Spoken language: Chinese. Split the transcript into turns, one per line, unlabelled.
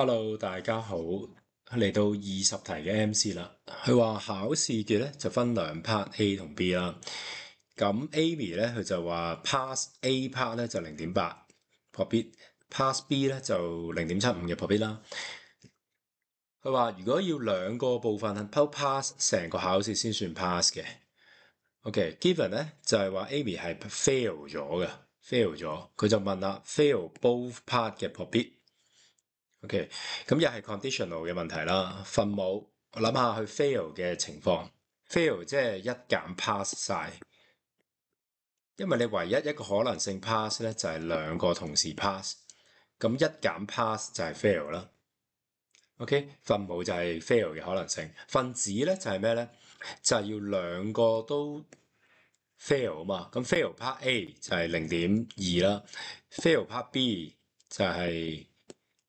Hello，大家好，嚟到二十題嘅 MC 啦。佢話考試嘅咧就分兩 part A 同 B 啦。咁 Amy 咧佢就話 pass A part 咧就零點八破 bit，pass B 咧就零點七五嘅破 bit 啦。佢話如果要兩個部分係 pass 成個考試先算 pass 嘅。OK，given、咧就係話 Amy 係 fail 咗嘅，fail 咗，佢就問啦，fail both part 嘅破 bit。OK，咁又係 conditional 嘅問題啦。分母，我諗下佢 fail 嘅情況，fail 即係一減 pass 晒，因為你唯一一個可能性 pass 咧就係兩個同時 pass，咁一減 pass 就係 fail 啦。OK，分母就係 fail 嘅可能性，分子咧就係咩咧？就係要兩個都 fail 啊嘛。咁 fail part A 就係零點二啦，fail part B 就係